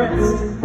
rest.